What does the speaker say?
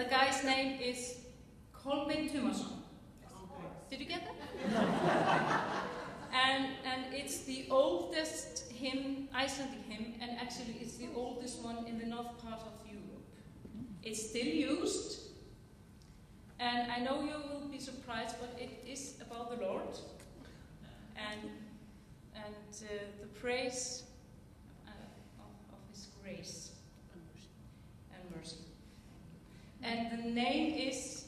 the guy's name is Kolbeinn Tumason. Did you get that? and, and it's the oldest hymn, Icelandic hymn, and actually it's the oldest one in the north part of Europe. It's still used, and I know you will be surprised, but it is about the Lord and, and uh, the praise uh, of, of His grace and the name is.